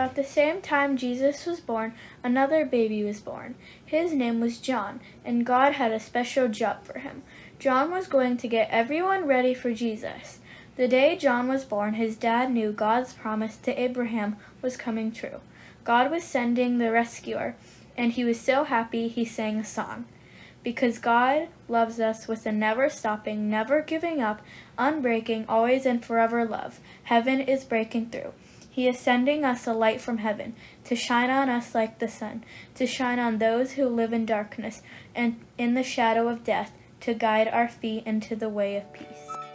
at the same time Jesus was born, another baby was born. His name was John, and God had a special job for him. John was going to get everyone ready for Jesus. The day John was born, his dad knew God's promise to Abraham was coming true. God was sending the rescuer, and he was so happy he sang a song. Because God loves us with a never stopping, never giving up, unbreaking, always and forever love, heaven is breaking through. He is sending us a light from heaven to shine on us like the sun, to shine on those who live in darkness and in the shadow of death, to guide our feet into the way of peace.